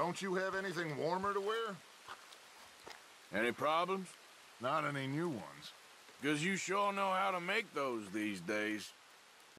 Don't you have anything warmer to wear? Any problems? Not any new ones. Because you sure know how to make those these days.